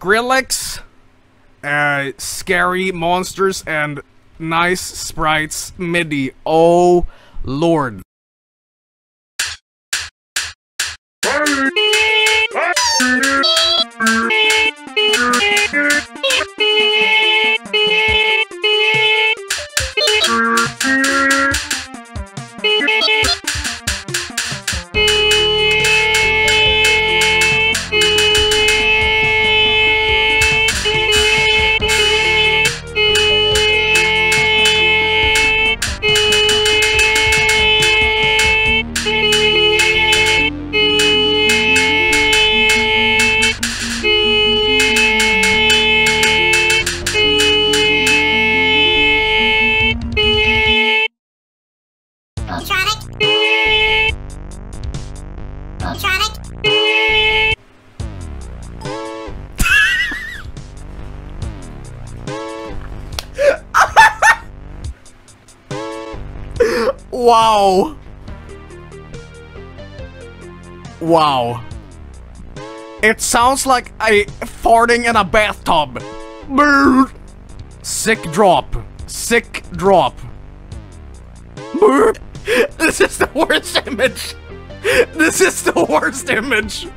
Skrillex, uh, scary monsters, and nice sprites MIDI. Oh, lord. Voltronic. Voltronic. Wow. Wow. It sounds like a farting in a bathtub. Brr. Sick drop. Sick drop. Brr. This is the worst image. This is the worst image.